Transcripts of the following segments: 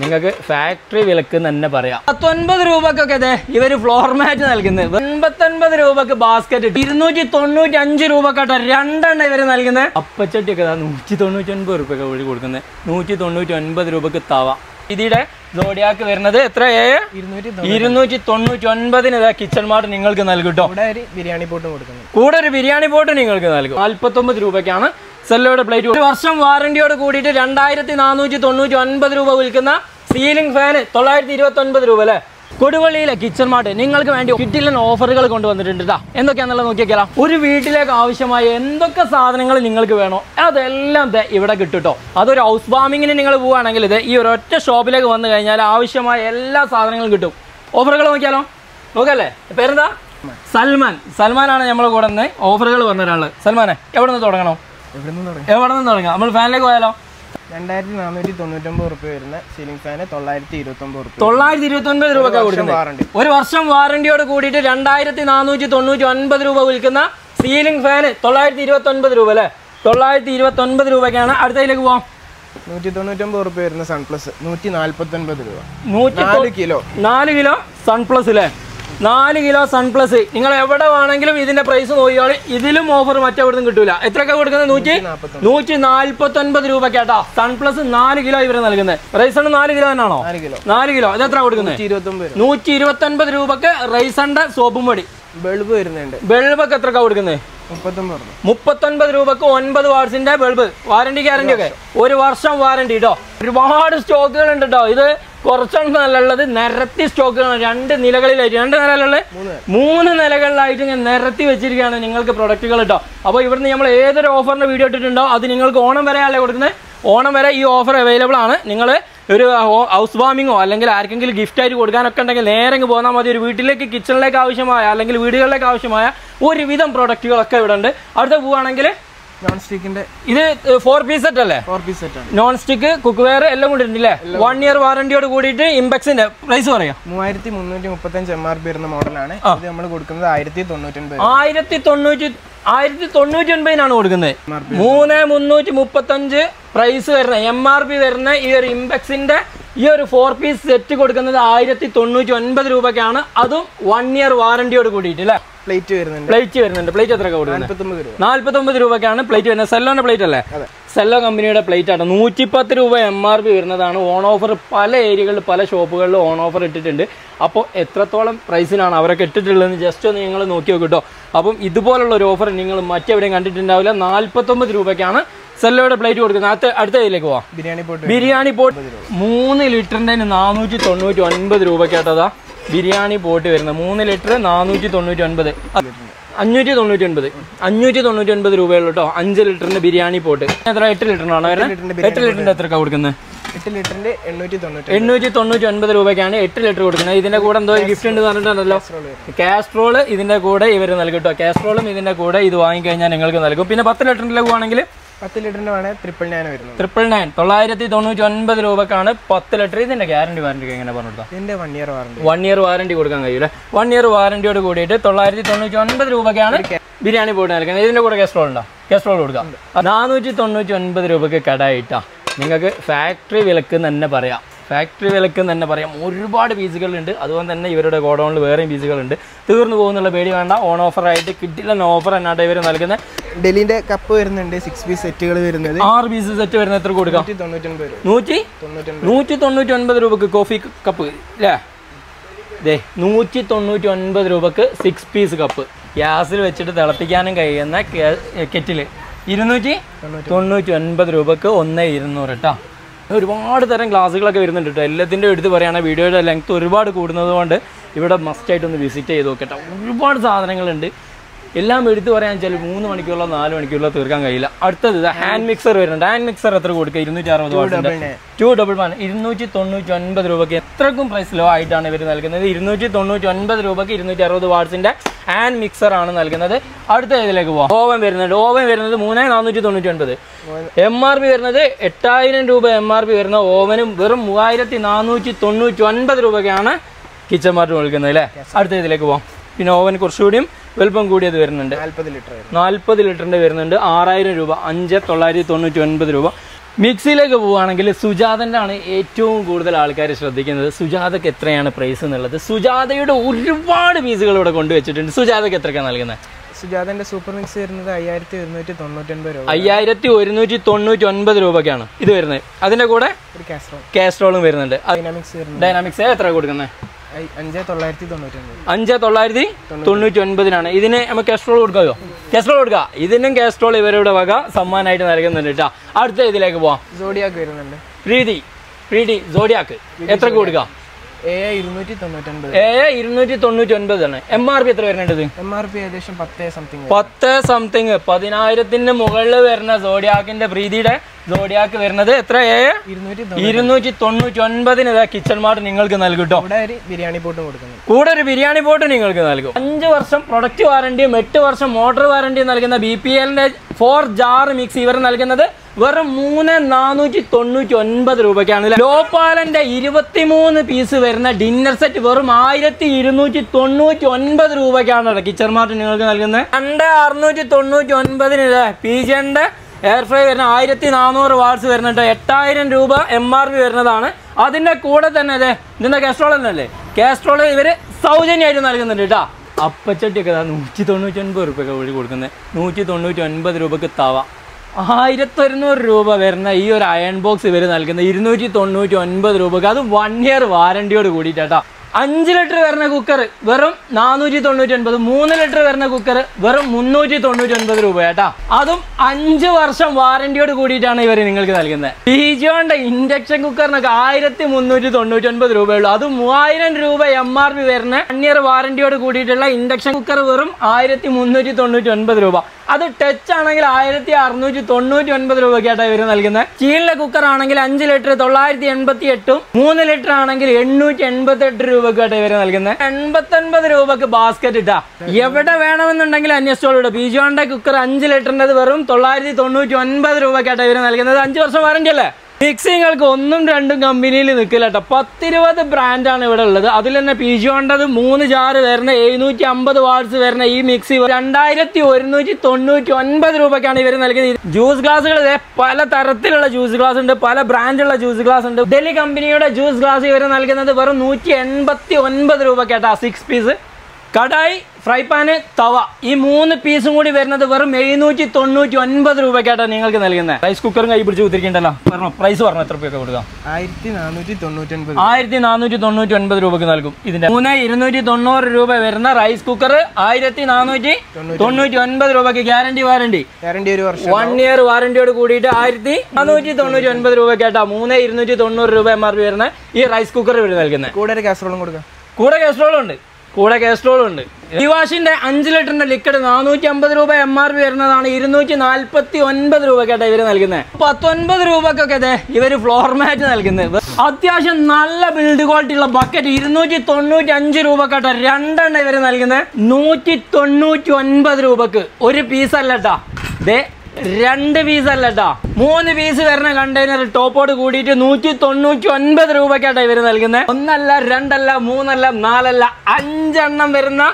നിങ്ങൾക്ക് ഫാക്ടറി വിലക്ക് തന്നെ പറയാം. പത്തൊൻപത് രൂപക്കൊക്കെ അതെ ഇവർ ഫ്ലോർ മാറ്റ് നൽകുന്നത്. എൺപത്തൊൻപത് രൂപക്ക് ബാസ്ക്കറ്റ് ഇരുന്നൂറ്റി തൊണ്ണൂറ്റി അഞ്ച് രൂപക്കാട്ടോ രണ്ടെണ്ണം ഇവർ നൽകുന്നത്. അപ്പച്ചട്ടിയൊക്കെ നൂറ്റി തൊണ്ണൂറ്റി ഒൻപത് രൂപയ്ക്ക് ഒഴി കൊടുക്കുന്നത്. നൂറ്റി തൊണ്ണൂറ്റി ഒൻപത് രൂപക്ക് തവ. ഇതിയുടെ ജോഡിയാക്ക് വരുന്നത് എത്ര ഇരുന്നൂറ്റി തൊണ്ണൂറ്റി ഒൻപതിന് ഇതാ കിച്ചൺ മാർട്ട് നിങ്ങൾക്ക് നൽകും ബിരിയാണി പോട്ടും കൊടുക്കുന്നത്. കൂടെ ഒരു ബിരിയാണി പോട്ട് നിങ്ങൾക്ക് നൽകും. നാൽപ്പത്തൊമ്പത് രൂപയ്ക്കാണ് സെല്ലോയുടെ പ്ലേറ്റ് ഒരു വർഷം വാറണ്ടിയോട് കൂടിയിട്ട് രണ്ടായിരത്തി നാനൂറ്റി തൊണ്ണൂറ്റി ഒൻപത് രൂപ വിൽക്കുന്ന സീലിംഗ് ഫാന് തൊള്ളായിരത്തി ഇരുപത്തി ഒൻപത് രൂപ അല്ലേ? കൊടുവള്ളിയിലെ കിച്ചൺ മാർട്ട് നിങ്ങൾക്ക് വേണ്ടി കിറ്റിലൻ ഓഫറുകൾ കൊണ്ടുവന്നിട്ടുണ്ട് കേട്ടോ എന്തൊക്കെയാണെന്നുള്ളത് നോക്കിയേക്കാം ഒരു വീട്ടിലേക്ക് ആവശ്യമായ എന്തൊക്കെ സാധനങ്ങൾ നിങ്ങൾക്ക് വേണോ അതെല്ലാം ഇവിടെ കിട്ടും കേട്ടോ അതൊരു ഹൗസ് വാമിങ്ങിന് നിങ്ങൾ പോവുകയാണെങ്കിൽ ഇത് ഈ ഒരൊറ്റ ഷോപ്പിലേക്ക് വന്നു കഴിഞ്ഞാൽ ആവശ്യമായ എല്ലാ സാധനങ്ങളും കിട്ടും. ഓഫറുകൾ നോക്കിയാലോ? നോക്കല്ലേ? പേരെന്താ? സൽമാൻ. സൽമാനാണ് നമ്മളെ കൂടെ നിന്ന് ഓഫറുകൾ പറഞ്ഞ ഒരാൾ. സൽമാനെ എവിടെ നിന്ന് തുടങ്ങണം? എവിടെ നിന്ന് തുടങ്ങി? നമ്മൾ ഫാനിലേക്ക് പോയാലോ? രണ്ടായിരത്തി നാനൂറ്റി തൊണ്ണൂറ്റൊമ്പത് റുപ്യ വരുന്ന സീലിംഗ് ഫാന് തൊള്ളായിരത്തി ഇരുപത്തൊമ്പത് റുപ്യ തൊള്ളായിരത്തി ഇരുപത്തി ഒൻപത് രൂപ വാറണ്ടി ഒരു വർഷം വാറണ്ടിയോട് കൂടിയിട്ട് രണ്ടായിരത്തി നാനൂറ്റി തൊണ്ണൂറ്റി ഒൻപത് രൂപ വിൽക്കുന്ന സീലിംഗ് ഫാന് തൊള്ളായിരത്തി ഇരുപത്തി ഒൻപത് രൂപ അല്ലേ? തൊള്ളായിരത്തി ഇരുപത്തി ഒൻപത് രൂപയ്ക്കാണ്. അടുത്തതിലേക്ക് പോവാം. നൂറ്റി തൊണ്ണൂറ്റൊമ്പത് റുപ്യ വരുന്ന സൺപ്ലസ് നൂറ്റി നാല്പത്തി ഒൻപത് രൂപ. നൂറ്റി നാല് കിലോ. നാല് കിലോ സൺപ്ലസ് അല്ലേ നാല് കിലോ സൺപ്ലസ് നിങ്ങൾ എവിടെ വേണമെങ്കിലും ഇതിന്റെ പ്രൈസ് നോക്കിയാൽ ഇതിലും ഓഫർ മറ്റെവിടുന്നും കിട്ടൂല. എത്രയൊക്കെ കൊടുക്കുന്നത് നൂറ്റി? നൂറ്റി നാല്പത്തി ഒൻപത് രൂപയ്ക്കാട്ടാ സൺപ്ലസ് നാല് കിലോ ഇവർ നൽകുന്നത്. റൈസണ് നാല് കിലോ തന്നെയാണോ? നാല് കിലോ. ഇത് എത്ര കൊടുക്കുന്നത്? നൂറ്റി രൂപ. ഇരുപത്തി ഒൻപത് രൂപക്ക് റൈസന്റെ സോപ്പും പൊടി. ബൾബ് വരുന്നുണ്ട്. ബൾബൊക്കെ എത്ര കൊടുക്കുന്നത്? രൂപ. മുപ്പത്തൊൻപത് രൂപക്ക് ഒൻപത് വാട്സിന്റെ ബൾബ്. വാറണ്ടി ഗ്യാരണ്ടി ഒക്കെ. ഒരു വർഷം. വാറണ്ടി കേട്ടോ ഒരുപാട് സ്റ്റോക്കുകൾ ഉണ്ട് കേട്ടോ ഇത് കുറച്ചെണ്ണല്ല ഉള്ളത് നിരത്തി സ്റ്റോക്കുകളാണ് രണ്ട് നിലകളിലായിട്ട്. രണ്ട് നിലകളിലുള്ള മൂന്ന് മൂന്ന് നിലകളിലായിട്ട് ഞാൻ നിരത്തി വെച്ചിരിക്കുകയാണ് നിങ്ങൾക്ക് പ്രൊഡക്റ്റുകൾ കേട്ടോ അപ്പോൾ ഇവിടുന്ന് നമ്മൾ ഏതൊരു ഓഫറിന്റെ വീഡിയോ ഇട്ടിട്ടുണ്ടോ അത് നിങ്ങൾക്ക് ഓണം വരെ അല്ലേ കൊടുക്കുന്നത്? ഓണം വരെ ഈ ഓഫർ അവൈലബിൾ ആണ്. നിങ്ങൾ ഒരു ഹൗസ് വാമിങ്ങോ അല്ലെങ്കിൽ ആർക്കെങ്കിലും ഗിഫ്റ്റ് ആയിട്ട് കൊടുക്കാനൊക്കെ ഉണ്ടെങ്കിൽ നേരെ ഇങ്ങ് പോന്നാൽ മതി. ഒരു വീട്ടിലേക്ക് കിച്ചണിലേക്ക് ആവശ്യമായ അല്ലെങ്കിൽ വീടുകളിലേക്ക് ആവശ്യമായ ഒരുവിധം പ്രൊഡക്റ്റുകളൊക്കെ ഇവിടെ ഉണ്ട് അടുത്ത പോവുകയാണെങ്കിൽ നോൺ സ്റ്റിക്കിന്റെ ഇത് ഫോർ പീസ് സെറ്റ് അല്ലേ? ഫോർ പീസ് സെറ്റ് ആണ്. നോൺ സ്റ്റിക്ക് കുക്ക് വെയർ എല്ലാം കൂടി ഉണ്ടല്ലേ വൺ ഇയർ വാറണ്ടിയോട് കൂടിയിട്ട് ഇമ്പെക്സിന്റെ പ്രൈസ് പറയാം. മൂവായിരത്തി മുന്നൂറ്റി മുപ്പത്തഞ്ച് എം ആർ പി വരുന്ന മോഡലാണ്. ഇത് നമ്മൾ കൊടുക്കുന്നത് ആയിരത്തി തൊണ്ണൂറ്റി ആയിരത്തി തൊണ്ണൂറ്റി ആയിരത്തി തൊണ്ണൂറ്റി ഒൻപതിനാണ് കൊടുക്കുന്നത് മൂന്ന് മുന്നൂറ്റി മുപ്പത്തഞ്ച് പ്രൈസ് വരുന്ന എം ആർ പി വരുന്ന ഈ ഒരു ഇമ്പെക്സിന്റെ ഈ ഒരു ഫോർ പീസ് സെറ്റ് കൊടുക്കുന്നത് ആയിരത്തി തൊണ്ണൂറ്റി ഒൻപത് രൂപയ്ക്കാണ്. അതും വൺ ഇയർ വാറണ്ടിയോട് കൂടിയിട്ട് അല്ലേ? പ്ലേറ്റ് വരുന്നുണ്ട്. പ്ലേറ്റ് വരുന്നുണ്ട്. പ്ലേറ്റ് എത്ര കൊടുക്കുന്നത് നാൽപ്പത്തൊമ്പത് രൂപ. നാല്പത്തൊമ്പത് രൂപയ്ക്കാണ് പ്ലേറ്റ് വരുന്നത്. സെല്ലോന്റെ പ്ലേറ്റ് അല്ലേ. സെല്ലോ കമ്പനിയുടെ പ്ലേറ്റ് ആണ്. നൂറ്റിപ്പത്ത് രൂപ എം ആർ പി വരുന്നതാണ്. ഓൺ ഓഫർ പല ഏരിയകളിൽ പല ഷോപ്പുകളിലും ഓൺ ഓഫർ ഇട്ടിട്ടുണ്ട്. അപ്പോൾ എത്രത്തോളം പ്രൈസിനാണ് അവരൊക്കെ ഇട്ടിട്ടുള്ളതെന്ന് ജസ്റ്റ് ഒന്ന് നിങ്ങൾ നോക്കി നോക്കും കേട്ടോ അപ്പം ഇതുപോലുള്ള ഒരു ഓഫർ നിങ്ങൾ മറ്റെവിടെയും കണ്ടിട്ടുണ്ടാവില്ല. നാല്പത്തൊമ്പത് രൂപയ്ക്കാണ് സെല്ലോയുടെ പ്ലേറ്റ് കൊടുക്കുന്നത്. അടുത്ത അടുത്ത ഇതിലേക്ക് പോവാം. ബിരിയാണി പോട്ട് ബിരിയാണി പോട്ട് മൂന്ന് ലിറ്ററിന്റെ നാനൂറ്റി തൊണ്ണൂറ്റി ഒൻപത് രൂപയ്ക്കാട്ടതാ ബിരിയാണി പോട്ട് വരുന്നത് മൂന്ന് ലിറ്റർ നാനൂറ്റി തൊണ്ണൂറ്റി ഒൻപത് അഞ്ഞൂറ്റി തൊണ്ണൂറ്റി ഒൻപത് അഞ്ഞൂറ്റി തൊണ്ണൂറ്റി ഒൻപത് രൂപയുള്ളൂ കേട്ടോ അഞ്ച് ലിറ്ററിന്റെ ബിരിയാണി പോട്ട് എത്ര എട്ട് ലിറ്ററിനാണോ വരുന്നത്? എട്ട് ലിറ്ററിന്റെ എത്ര കൊടുക്കുന്നത് എട്ട് ലിറ്ററിന്റെ എണ്ണൂറ്റി തൊണ്ണൂറ്റി എണ്ണൂറ്റി തൊണ്ണൂറ്റി ഒൻപത് രൂപയ്ക്കാണ് എട്ട് ലിറ്റർ കൊടുക്കുന്നത്. ഇതിന്റെ കൂടെ എന്തോ ഗിഫ്റ്റ് ഉണ്ട് പറഞ്ഞിട്ടുണ്ടല്ലോ. കാസ്ട്രോൾ ഇതിന്റെ കൂടെ ഇവർ നൽകും കേട്ടോ കാസ്ട്രോളും ഇതിന്റെ കൂടെ ഇത് വാങ്ങിക്കഴിഞ്ഞാൽ നിങ്ങൾക്ക് നൽകും. പിന്നെ പത്ത് ലിറ്ററിന്റെ പോകുവാണെങ്കിൽ പത്ത് ലിറ്ററിന് വേണേ ട്രിപ്പിൾ നയൻ വരുന്നത്. ട്രിപ്പിൾ നയൻ തൊള്ളായിരത്തി തൊണ്ണൂറ്റി ഒൻപത് രൂപക്കാണ് പത്ത് ലിറ്റർ. ഇതിന്റെ ഗ്യാരണ്ടി വാറണ്ടി എങ്ങനെ പറഞ്ഞു കൊടുക്കാം? ഇതിന്റെ one year warranty one year warranty കൊടുക്കാൻ കഴിയൂല വൺ ഇയർ വാറണ്ടിയോട് കൂടിയിട്ട് തൊള്ളായിരത്തി തൊണ്ണൂറ്റി ഒൻപത് രൂപയ്ക്കാണ് ബിരിയാണി പോയിട്ട് നൽകുന്നത് ഇതിന്റെ കൂടെ കെസ്ട്രോൾ ഉണ്ടോ? കെസ്ട്രോൾ കൊടുക്കാം. നാനൂറ്റി തൊണ്ണൂറ്റി ഒൻപത് രൂപക്ക് കടായിട്ടാ. നിങ്ങൾക്ക് ഫാക്ടറി വിലക്ക് തന്നെ പറയാം. ഫാക്ടറി വിലക്കെന്ന് തന്നെ പറയാം. ഒരുപാട് പീസുകളുണ്ട്. അതുപോലെ തന്നെ ഇവരുടെ ഗോഡൗണിൽ വേറെയും പീസുകളുണ്ട്. തീർന്നു പോകുന്നുള്ള പേടി വേണ്ട. ഓൺ ഓഫറായിട്ട് കിട്ടില്ല. ഓഫർ എന്നാട്ട് ഇവർ നൽകുന്നത് ഡൽഹിന്റെ കപ്പ് വരുന്നുണ്ട്. സിക്സ് പീസ് സെറ്റുകൾ വരുന്നത്. ആറ് പീസ് സെറ്റ് വരുന്നത് എത്ര കൊടുക്കാം? നൂറ്റി? നൂറ്റി തൊണ്ണൂറ്റി ഒൻപത് രൂപക്ക് കോഫി കപ്പ് അല്ലേ ദേ നൂറ്റി തൊണ്ണൂറ്റി ഒൻപത് രൂപക്ക് സിക്സ് പീസ് കപ്പ് ഗ്യാസിൽ വെച്ചിട്ട് തിളപ്പിക്കാനും കഴിയുന്ന കെറ്റിൽ ഇരുന്നൂറ്റി? തൊണ്ണൂറ്റി ഒൻപത് രൂപക്ക് ഒന്ന് ഇരുന്നൂറ് കേട്ടോ ഒരുപാട് തരം ക്ലാസ്സുകളൊക്കെ വരുന്നുണ്ട് കേട്ടോ. എല്ലാത്തിന്റെ എടുത്ത് പറയുകയാണെങ്കിൽ വീഡിയോയുടെ ലെങ്ത് ഒരുപാട് കൂടുന്നത് കൊണ്ട് ഇവിടെ മസ്റ്റായിട്ടൊന്ന് വിസിറ്റ് ചെയ്ത് നോക്കട്ടെ. ഒരുപാട് സാധനങ്ങളുണ്ട്. എല്ലാം എടുത്തു പറയാൻ വെച്ചാൽ മൂന്ന് മണിക്കൂറോ നാല് മണിക്കൂറോ തീർക്കാൻ കഴിയില്ല. അടുത്തത് ഹാൻഡ് മിക്സർ വരുന്നുണ്ട്. ഹാൻഡ് മിക്സർ എത്ര കൊടുക്കുക ഇരുന്നൂറ്റി അറുപത് നയൻ ടു ഡബിൾ വൺ ഇരുന്നൂറ്റി തൊണ്ണൂറ്റി ഒൻപത് രൂപയ്ക്ക് എത്രക്കും പ്രൈസ് ലോ ആയിട്ടാണ് ഇവർ നൽകുന്നത്. ഇരുന്നൂറ്റി തൊണ്ണൂറ്റി ഒൻപത് രൂപയ്ക്ക് ഇരുന്നൂറ്റി അറുപത് വാട്സിന്റെ ഹാൻഡ് മിക്സർ ആണ് നൽകുന്നത്. അടുത്ത ഇതിലേക്ക് പോവാം. ഓവൻ വരുന്നുണ്ട്. ഓവൻ വരുന്നത് മൂന്ന് നാനൂറ്റി തൊണ്ണൂറ്റി ഒൻപത് എം ആർ പി വരുന്നത് എട്ടായിരം രൂപ എം ആർ പി വരുന്ന ഓവനും വെറും മൂവായിരത്തി നാനൂറ്റി തൊണ്ണൂറ്റി ഒൻപത് രൂപയ്ക്കാണ് കിച്ചൺ മാർട്ട് നൽകുന്നത് അല്ലേ അടുത്ത ഇതിലേക്ക് പോവാം. പിന്നെ ഓവൻ കുറച്ചുകൂടിയും വലുപ്പം കൂടിയത് വരുന്നുണ്ട്. നാൽപ്പത് ലിറ്റർ നാൽപ്പത് ലിറ്ററിന്റെ വരുന്നുണ്ട്. ആറായിരം രൂപ അഞ്ച് തൊള്ളായിരത്തി തൊണ്ണൂറ്റി ഒൻപത് രൂപ. മിക്സിയിലേക്ക് പോവുകയാണെങ്കിൽ സുജാതന്റെ ആണ് ഏറ്റവും കൂടുതൽ ആൾക്കാർ ശ്രദ്ധിക്കുന്നത്. സുജാതക്ക് എത്രയാണ് പ്രൈസ് എന്നുള്ളത്? സുജാതയുടെ ഒരുപാട് പീസുകൾ ഇവിടെ കൊണ്ടുവച്ചിട്ടുണ്ട്. സുജാതക്ക് എത്രക്കാണ് നൽകുന്നത്? സുജാതന്റെ സൂപ്പർ മിക്സ് വരുന്നത് അയ്യായിരത്തി ഒരുന്നൂറ്റി തൊണ്ണൂറ്റൊൻപത് രൂപ. അയ്യായിരത്തി ഒരുന്നൂറ്റി തൊണ്ണൂറ്റി ഒൻപത് രൂപയ്ക്കാണ് ഇത് വരുന്നത്. അതിന്റെ കൂടെ ഒരു കാസ്ട്രോൾ കാസ്ട്രോളും വരുന്നുണ്ട്. ഡൈനാമിക്സ് ഡൈനാമിക്സ് എത്ര കൊടുക്കുന്നത്? അഞ്ച് തൊള്ളായിരത്തി തൊണ്ണൂറ്റി ഒൻപതിനാണ് ഇതിന് നമുക്ക് കാസ്ട്രോൾ കൊടുക്കാമോ കാസ്ട്രോൾ കൊടുക്കുക ഇതിനും കാസ്ട്രോൾ ഇവരുടെ വക സമ്മാനമായിട്ട് നൽകുന്നുണ്ട് കേട്ടോ. അടുത്ത ഇതിലേക്ക് പോവാം. സോഡിയാക്ക് വരുന്നുണ്ട്. പ്രീതി. പ്രീതി ജോഡിയാക്ക് എത്ര കൊടുക്ക? എ ഇരുന്നൂറ്റി തൊണ്ണൂറ്റൊൻപത്. ഏ ഇരുന്നൂറ്റി തൊണ്ണൂറ്റി എം ആർ പി എത്ര വരുന്നുണ്ട് എം ആർ പി ഏകദേശം പത്ത് സംതിങ് പത്ത് സംതിങ് പതിനായിരത്തിന് മുകളിൽ വരുന്ന സോഡിയാക്കിന്റെ പ്രീതിയുടെ സോഡിയാക്ക് വരുന്നത് എത്ര? ഏഴ്? ഇരുന്നൂറ്റി തൊണ്ണൂറ്റി. ഒൻപതിന് ഇതാ കിച്ചൺ മാർട്ട് നിങ്ങൾക്ക് നൽകും ബിരിയാണി പോട്ട് കൊടുക്കുന്നു. കൂടെ ഒരു ബിരിയാണി പോട്ട് നിങ്ങൾക്ക് നൽകും. അഞ്ച് വർഷം പ്രൊഡക്റ്റ് വാറണ്ടിയും എട്ട് വർഷം മോട്ടോർ വാറണ്ടിയും നൽകുന്ന ബി പി എല്ലിന്റെ ഫോർ ജാർ മിക്സ് ഇവർ നൽകുന്നത് വെറും മൂന്ന് നാനൂറ്റി തൊണ്ണൂറ്റി ഒൻപത് രൂപയ്ക്കാണ് ലോപാലന്റെ ഇരുപത്തിമൂന്ന് പീസ് വരുന്ന ഡിന്നർ സെറ്റ് വെറും ആയിരത്തി ഇരുന്നൂറ്റി തൊണ്ണൂറ്റി ഒൻപത് രൂപയ്ക്കാണ് കിച്ചൺ മാർട്ട് നിങ്ങൾക്ക് നൽകുന്നത്. രണ്ട് അറുന്നൂറ്റി തൊണ്ണൂറ്റി ഒൻപതിന് പീജന്റെ എയർ ഫ്രൈ വരുന്ന ആയിരത്തി നാനൂറ് വാട്സ് വരുന്നുണ്ട്. എട്ടായിരം രൂപ എം ആർ പി വരുന്നതാണ്. അതിന്റെ കൂടെ തന്നെ അതെ ഇതിന്റെ കാസ്ട്രോൾ തന്നെയല്ലേ കാസ്ട്രോൾ ഇവർ സൗജന്യമായിട്ട് നൽകുന്നുണ്ട് കേട്ടോ അപ്പച്ചട്ടിയൊക്കെ നൂറ്റി തൊണ്ണൂറ്റി ഒൻപത് രൂപയൊക്കെ വഴി കൊടുക്കുന്നത് നൂറ്റി തൊണ്ണൂറ്റി ഒൻപത് രൂപക്ക് തവ. ആയിരത്തി ഒരുന്നൂറ് രൂപ വരുന്ന ഈ ഒരു അയൺ ബോക്സ് ഇവർ നൽകുന്ന. ഇരുന്നൂറ്റി തൊണ്ണൂറ്റി ഒൻപത് രൂപക്ക്. അത് വൺ ഇയർ വാറണ്ടിയോട് കൂടിയിട്ടാ അഞ്ച് ലിറ്റർ വരുന്ന കുക്കർ വെറും നാനൂറ്റി തൊണ്ണൂറ്റി ഒൻപത് മൂന്ന് ലിറ്റർ വരുന്ന കുക്കർ വെറും മുന്നൂറ്റി തൊണ്ണൂറ്റി ഒൻപത് രൂപ കേട്ടാ അതും അഞ്ച് വർഷം വാറന്റിയോട് കൂടിയിട്ടാണ് ഇവർ നിങ്ങൾക്ക് നൽകുന്നത്. ബിജോന്റെ ഇൻഡക്ഷൻ കുക്കറിനൊക്കെ ആയിരത്തി മുന്നൂറ്റി തൊണ്ണൂറ്റി ഒൻപത് രൂപയുള്ളൂ. അത് മൂവായിരം രൂപ എം ആർ പി വരുന്ന വൺ ഇയർ വാറണ്ടിയോട് കൂടിയിട്ടുള്ള ഇൻഡക്ഷൻ കുക്കർ വെറും ആയിരത്തി മുന്നൂറ്റി തൊണ്ണൂറ്റി ഒൻപത് രൂപ. അത് ടച്ച് ആണെങ്കിൽ ആയിരത്തി അറുന്നൂറ്റി തൊണ്ണൂറ്റി ഒൻപത് രൂപയ്ക്കായിട്ടാണ് ഇവർ നൽകുന്നത് സ്റ്റീലിലെ കുക്കർ ആണെങ്കിൽ അഞ്ച് ലിറ്റർ തൊള്ളായിരത്തി എൺപത്തി എട്ടും മൂന്ന് ലിറ്റർ ആണെങ്കിൽ എണ്ണൂറ്റി എൺപത്തി എട്ട് രൂപയ്ക്കായിട്ടാണ് ഇവർ നൽകുന്നത് എൺപത്തി ഒൻപത് രൂപക്ക് ബാസ്ക്കറ്റ് ഇട്ടാ. എവിടെ വേണമെന്നുണ്ടെങ്കിൽ അന്വേഷിച്ചോളൂ പിജോന്റെ കുക്കർ അഞ്ച് ലിറ്ററിന്റെ വെറും തൊള്ളായിരത്തി തൊണ്ണൂറ്റി ഒൻപത് രൂപയ്ക്കായിട്ടാണ് ഇവർ നൽകുന്നത് അഞ്ച് വർഷം വാറണ്ടി അല്ലേ? മിക്സിങ്ങൾക്ക് ഒന്നും രണ്ടും കമ്പനിയിൽ നിൽക്കില്ല കേട്ടോ പത്തിരുപത് ബ്രാൻഡാണ് ഇവിടെ ഉള്ളത്. അതിൽ തന്നെ പിജോണ്ടത് മൂന്ന് ചാറ് വരുന്ന എഴുന്നൂറ്റി അമ്പത് വാട്സ് വരുന്ന ഈ മിക്സി രണ്ടായിരത്തി ഒരുന്നൂറ്റി തൊണ്ണൂറ്റി ഒൻപത് രൂപയ്ക്കാണ് ഇവർ നൽകിയത് ജ്യൂസ് ഗ്ലാസുകൾ പല തരത്തിലുള്ള ജ്യൂസ് ഗ്ലാസ് ഉണ്ട് പല ബ്രാൻഡുള്ള ജ്യൂസ് ഗ്ലാസ് ഉണ്ട്. ഡൽഹി കമ്പനിയുടെ ജ്യൂസ് ഗ്ലാസ് ഇവർ നൽകുന്നത് വെറും നൂറ്റി എൺപത്തി ഒൻപത് രൂപയ്ക്കാട്ടാ six piece kadai fry pan tawa. ഈ മൂന്ന് പീസും കൂടി വരുന്നത് വെറും എഴുന്നൂറ്റി തൊണ്ണൂറ്റി ഒൻപത് രൂപയ്ക്കായിട്ടാണ് നിങ്ങൾക്ക് നൽകുന്നത്. റൈസ് കുക്കറും കൈ പിടിച്ച് കുത്തിരിക്കണ്ടല്ലോ. പറഞ്ഞു പ്രൈസ് പറഞ്ഞു എത്ര രൂപയൊക്കെ കൊടുക്കാം ആയിരത്തി നാനൂറ്റി തൊണ്ണൂറ്റി ഒൻപത് രൂപക്ക് നൽകും ഇതിന്റെ മൂന്ന് ഇരുന്നൂറ്റി തൊണ്ണൂറ് രൂപ വരുന്ന റൈസ് കുക്കർ ആയിരത്തി നാനൂറ്റി തൊണ്ണൂറ്റി ഒൻപത് രൂപക്ക് ഗ്യാരണ്ടി വാറണ്ടി വൺ ഇയർ വാറണ്ടിയോട് കൂടിയിട്ട് ആയിരത്തി നാനൂറ്റി തൊണ്ണൂറ്റി ഒൻപത് രൂപയ്ക്കായിട്ടാ മൂന്ന് ഇരുന്നൂറ്റി തൊണ്ണൂറ് രൂപ എം ആർ പി വരുന്ന ഈ റൈസ് കുക്കർ ഇവിടെ നൽകുന്നത്. കൂടെ ഒരു കാസറോളും കൊടുക്കാം. കൂടെ കാസറോളും ഉണ്ട്. കൂടെ കാസ്ട്രോളും ഉണ്ട്. ഡിവാഷിന്റെ അഞ്ച് ലിറ്ററിന്റെ ലിക്വിഡ് നാനൂറ്റി അമ്പത് രൂപ എം ആർ പി വരുന്നതാണ് ഇരുന്നൂറ്റി നാൽപ്പത്തി ഒൻപത് രൂപക്കായിട്ട് ഇവർ നൽകുന്നത് പത്തൊൻപത് രൂപക്കൊക്കെ അതെ ഇവർ ഫ്ലോർ മാറ്റ് നൽകുന്നത് അത്യാവശ്യം നല്ല ബിൽഡ് ക്വാളിറ്റി ഉള്ള ബക്കറ്റ് ഇരുന്നൂറ്റി തൊണ്ണൂറ്റി അഞ്ച് രൂപക്കാട്ടെ രണ്ടെണ്ണം ഇവർ നൽകുന്നത് നൂറ്റി തൊണ്ണൂറ്റി ഒൻപത് രൂപക്ക് ഒരു പീസ് അല്ലട്ടാ ദേ രണ്ട് പീസ് അല്ല കേട്ടോ മൂന്ന് പീസ് വരുന്ന കണ്ടെയ്നർ ടോപ്പോട് കൂടിയിട്ട് നൂറ്റി തൊണ്ണൂറ്റി ഒൻപത് രൂപയ്ക്കാട്ടാ ഇവർ നൽകുന്നത് ഒന്നല്ല രണ്ടല്ല മൂന്നല്ല നാലല്ല അഞ്ചെണ്ണം വരുന്ന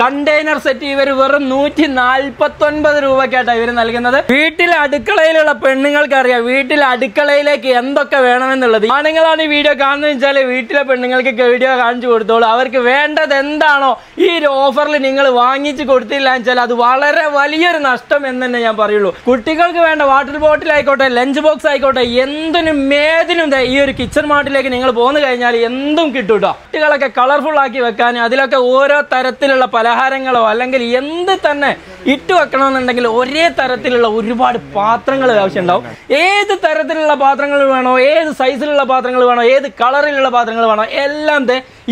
കണ്ടെയ്നർ സെറ്റ് ഇവർ വെറും നൂറ്റി നാൽപ്പത്തൊൻപത് രൂപയ്ക്കായിട്ടാണ് ഇവർ നൽകുന്നത്. വീട്ടിലെ അടുക്കളയിലുള്ള പെണ്ണുങ്ങൾക്ക് അറിയാം വീട്ടിലെ അടുക്കളയിലേക്ക് എന്തൊക്കെ വേണമെന്നുള്ളത്. ആണുങ്ങളാണ് ഈ വീഡിയോ കാണുന്നത് വെച്ചാൽ വീട്ടിലെ പെണ്ണുങ്ങൾക്ക് വീഡിയോ കാണിച്ചു കൊടുത്തോളൂ. അവർക്ക് വേണ്ടത് എന്താണോ ഈ ഒരു ഓഫറിൽ നിങ്ങൾ വാങ്ങിച്ചു കൊടുത്തില്ല വെച്ചാൽ അത് വളരെ വലിയൊരു നഷ്ടം എന്ന് തന്നെ ഞാൻ പറയുള്ളൂ. കുട്ടികൾക്ക് വേണ്ട വാട്ടർ ബോട്ടിൽ ആയിക്കോട്ടെ ലഞ്ച് ബോക്സ് ആയിക്കോട്ടെ എന്തിനും ഏതിനും ദേ ഈ ഒരു കിച്ചൺ മാർട്ടിലേക്ക് നിങ്ങൾ പോന്നു കഴിഞ്ഞാൽ എന്തും കിട്ടും കേട്ടോ കുട്ടികളൊക്കെ കളർഫുൾ ആക്കി വെക്കാൻ അതിലൊക്കെ ഓരോ തരത്തിലുള്ള പലഹാരങ്ങളോ അല്ലെങ്കിൽ എന്ത് തന്നെ ഇട്ട് വെക്കണമെന്നുണ്ടെങ്കിൽ ഒരേ തരത്തിലുള്ള ഒരുപാട് പാത്രങ്ങൾ ആവശ്യമുണ്ടാവും. ഏത് തരത്തിലുള്ള പാത്രങ്ങൾ വേണോ ഏത് സൈസിലുള്ള പാത്രങ്ങൾ വേണോ ഏത് കളറിലുള്ള പാത്രങ്ങൾ വേണോ എല്ലാം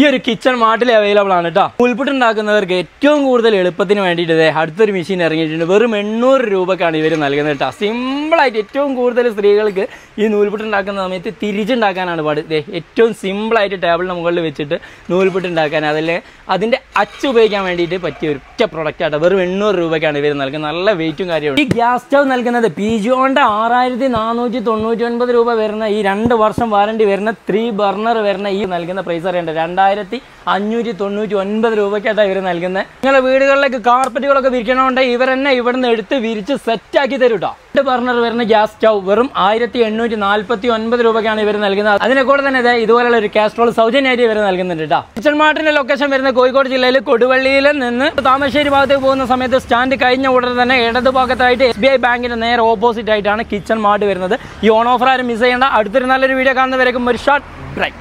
ഈ ഒരു കിച്ചൺ മാട്ടിൽ അവൈലബിൾ ആണ് കേട്ടോ ഉൾപ്പെട്ടുണ്ടാക്കുന്നവർക്ക് ഏറ്റവും കൂടുതൽ എളുപ്പത്തിന് വേണ്ടിയിട്ട് അടുത്തൊരു മെഷീൻ ഇറങ്ങിയിട്ടുണ്ട്. വെറും എണ്ണൂറ് രൂപക്കാണ് ഇവർ നൽകുന്നത് കേട്ടോ സിമ്പിളായിട്ട് ഏറ്റവും കൂടുതൽ സ്ത്രീകൾക്ക് ഈ നൂൽപുട്ട് ഉണ്ടാക്കുന്ന സമയത്ത് തിരിച്ചുണ്ടാക്കാനാണ് പാട്. ഏറ്റവും സിമ്പിളായിട്ട് ടേബിളിന് മുകളിൽ വെച്ചിട്ട് നൂൽപുട്ട് ഉണ്ടാക്കാൻ അതിൽ അതിന്റെ അച്ച് ഉപയോഗിക്കാൻ വേണ്ടിയിട്ട് പറ്റിയ ഒറ്റ പ്രൊഡക്റ്റ് ആട്ടോ വെറും എണ്ണൂറ് രൂപയ്ക്കാണ് ഇവർ നൽകുന്നത്. നല്ല വെയിറ്റും കാര്യമാണ് ഈ ഗ്യാസ് സ്റ്റവ് നൽകുന്നത് പി പിജിയോന്റെ ആറായിരത്തി നാനൂറ്റി തൊണ്ണൂറ്റി ഒൻപത് രൂപ വരുന്ന ഈ രണ്ട് വർഷം വാറണ്ടി വരുന്ന ത്രീ ബർണർ വരുന്ന ഈ നൽകുന്ന പ്രൈസ് അറിയേണ്ടത് രണ്ടായിരത്തി രണ്ടായിരത്തി അഞ്ഞൂറ്റി തൊണ്ണൂറ്റി ഒൻപത് രൂപയ്ക്കായിട്ടാണ് ഇവർ നൽകുന്നത് നിങ്ങളുടെ വീടുകളിലേക്ക് കാർപ്പറ്റുകളൊക്കെ വിരിക്കണമെന്നുണ്ടെങ്കിൽ ഇവർ തന്നെ ഇവിടുന്ന് എടുത്ത് വിരിച്ച് സെറ്റാക്കി തരും കേട്ടോ രണ്ട് ബർണർ വരുന്ന ഗ്യാസ് സ്റ്റൗ വെറും ആയിരത്തി എണ്ണൂറ്റി നാൽപ്പത്തി ഒൻപത് രൂപയ്ക്കാണ് ഇവർ നൽകുന്നത്. അതിനെ കൂടെ തന്നെ ഇതേ ഇതുപോലുള്ള ഒരു കാസ്ട്രോൾ സൗജന്യമായിട്ട് ഇവർ നൽകുന്നുണ്ട് കേട്ടോ കിച്ചൺ മാർട്ടിന്റെ ലൊക്കേഷൻ വരുന്ന കോഴിക്കോട് ജില്ലയിൽ കൊടുവള്ളിയിൽ നിന്ന് താമശ്ശേരി ഭാഗത്തേക്ക് പോകുന്ന സമയത്ത് സ്റ്റാൻഡ് കഴിഞ്ഞ ഉടനെ തന്നെ ഇടതുഭാഗത്തായിട്ട് എസ് ബി ഐ ബാങ്കിന്റെ നേരെ ഓപ്പോസിറ്റ് ആയിട്ടാണ് കിച്ചൺ മാർട്ട് വരുന്നത്. ഈ ഓൺ ഓഫർ ആരും മിസ് ചെയ്യേണ്ട. അടുത്തൊരു നല്ലൊരു വീഡിയോ കാണുന്നവരേക്കും ഒരു ഷോർട്ട് ബ്രേക്ക്